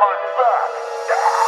I'm back.